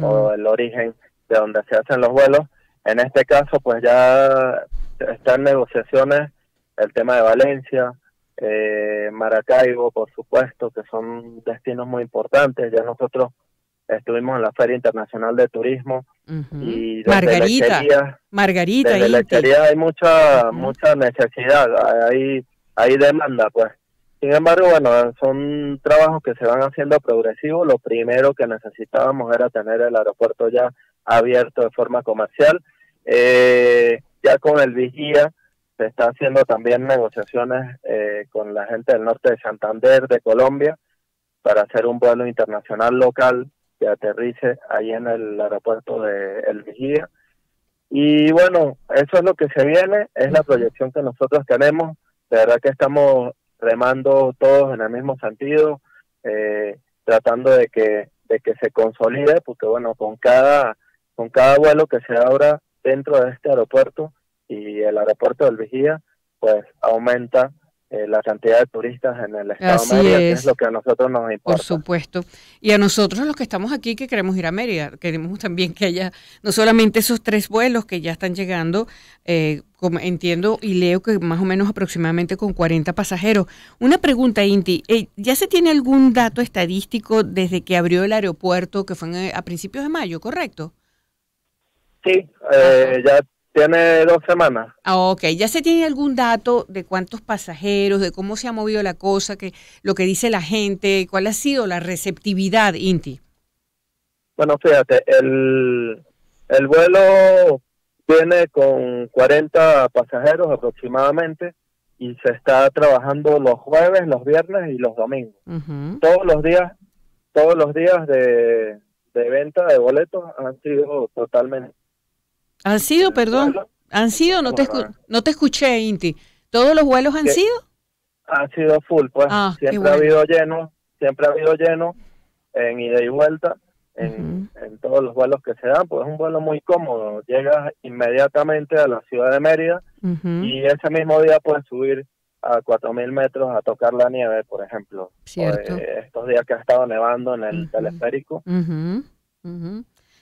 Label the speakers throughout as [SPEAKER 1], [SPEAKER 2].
[SPEAKER 1] o el origen de donde se hacen los vuelos. En este caso, pues ya están en negociaciones el tema de Valencia, eh, Maracaibo, por supuesto, que son destinos muy importantes. Ya nosotros estuvimos en la Feria Internacional de Turismo y
[SPEAKER 2] Margarita, Margarita,
[SPEAKER 1] desde hay mucha mucha necesidad, hay hay demanda, pues. Sin embargo, bueno, son trabajos que se van haciendo progresivos. Lo primero que necesitábamos era tener el aeropuerto ya abierto de forma comercial. Eh, ya con el vigía se está haciendo también negociaciones eh, con la gente del norte de Santander, de Colombia, para hacer un vuelo internacional local que aterrice ahí en el aeropuerto de El Vigía. Y bueno, eso es lo que se viene, es la proyección que nosotros tenemos. De verdad que estamos remando todos en el mismo sentido, eh, tratando de que de que se consolide, porque bueno, con cada con cada vuelo que se abra dentro de este aeropuerto y el aeropuerto del Vigía, pues aumenta eh, la cantidad de turistas en el estado de Mérida, que es lo que a nosotros nos importa.
[SPEAKER 2] Por supuesto. Y a nosotros los que estamos aquí que queremos ir a Mérida, queremos también que haya no solamente esos tres vuelos que ya están llegando, eh, como entiendo y leo que más o menos aproximadamente con 40 pasajeros. Una pregunta, Inti, eh, ¿ya se tiene algún dato estadístico desde que abrió el aeropuerto, que fue a principios de mayo, correcto?
[SPEAKER 1] Sí, ya tiene dos semanas.
[SPEAKER 2] Ah, ok. ¿Ya se tiene algún dato de cuántos pasajeros, de cómo se ha movido la cosa, que lo que dice la gente? ¿Cuál ha sido la receptividad, Inti?
[SPEAKER 1] Bueno, fíjate, el, el vuelo viene con 40 pasajeros aproximadamente y se está trabajando los jueves, los viernes y los domingos. Todos los días, todos los días de, de venta de boletos han sido totalmente
[SPEAKER 2] ¿Han sido, perdón? ¿Han sido? No te, no te escuché, Inti. ¿Todos los vuelos han sido?
[SPEAKER 1] Han sido full, pues. Ah, siempre ha habido lleno, siempre ha habido lleno en ida y vuelta, en, todos los vuelos que se dan, pues es un vuelo muy cómodo. Llegas inmediatamente a la ciudad de Mérida y ese mismo día puedes subir a 4.000 metros a tocar la nieve, por ejemplo.
[SPEAKER 2] Cierto.
[SPEAKER 1] estos días que ha estado nevando en el teleférico.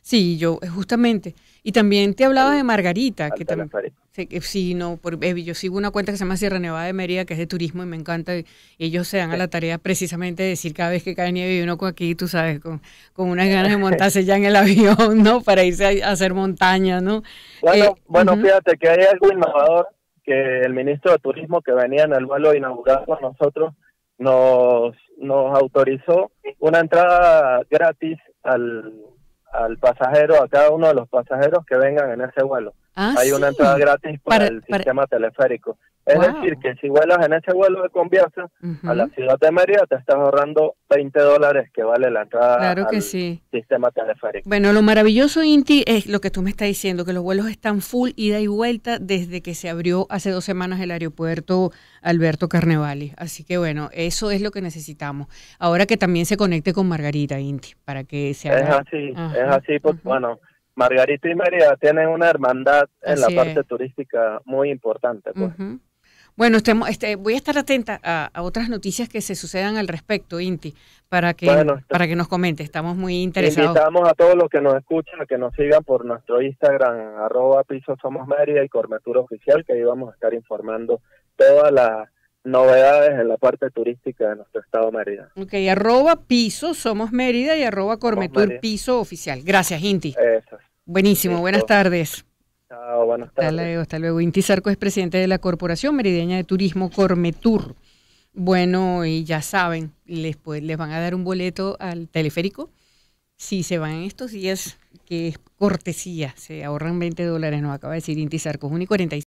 [SPEAKER 2] Sí, yo, justamente. Y también te hablaba de Margarita, que también. Sí, no, por, eh, yo sigo una cuenta que se llama Sierra Nevada de Mérida, que es de turismo y me encanta. Y ellos se dan a la tarea precisamente de decir cada vez que cae nieve y uno con aquí, tú sabes, con, con unas ganas de montarse ya en el avión, ¿no? Para irse a, hacer montaña, ¿no?
[SPEAKER 1] Bueno, eh, bueno fíjate que hay algo innovador que el ministro de Turismo que venía en el vuelo inaugural con nosotros nos, nos autorizó una entrada gratis al al pasajero, a cada uno de los pasajeros que vengan en ese vuelo. Ah, Hay una entrada gratis para, el sistema teleférico. Es decir, que si vuelas en ese vuelo de Conviasa a la ciudad de Mérida, te estás ahorrando 20 dólares que vale la entrada
[SPEAKER 2] claro que
[SPEAKER 1] al
[SPEAKER 2] sí.
[SPEAKER 1] sistema teleférico.
[SPEAKER 2] Bueno, lo maravilloso, Inti, es lo que tú me estás diciendo, que los vuelos están full ida y vuelta desde que se abrió hace dos semanas el aeropuerto Alberto Carnevali. Así que bueno, eso es lo que necesitamos. Ahora que también se conecte con Margarita, Inti, para que se
[SPEAKER 1] haga... Es así, es así, pues bueno Margarita y Mérida tienen una hermandad en la parte turística muy importante. Pues.
[SPEAKER 2] Bueno, estemos, este, voy a estar atenta a, otras noticias que se sucedan al respecto, Inti, para que, para que nos comente. Estamos muy interesados.
[SPEAKER 1] Invitamos a todos los que nos escuchan a que nos sigan por nuestro Instagram, arroba piso somos Mérida y Cormetura Oficial, que ahí vamos a estar informando todas las novedades en la parte turística de nuestro estado Mérida.
[SPEAKER 2] Ok, arroba piso somos Mérida y arroba Cormetur piso oficial. Gracias, Inti.
[SPEAKER 1] Eso.
[SPEAKER 2] Buenísimo, buenas tardes.
[SPEAKER 1] Chao, buenas tardes.
[SPEAKER 2] Hasta luego, hasta luego. Inti Sarco es presidente de la Corporación Merideña de Turismo Cormetur. Bueno, y ya saben, les, pues, les van a dar un boleto al teleférico si se van estos días, que es cortesía, se ahorran 20 dólares, nos acaba de decir Inti Sarco, 1 y 45.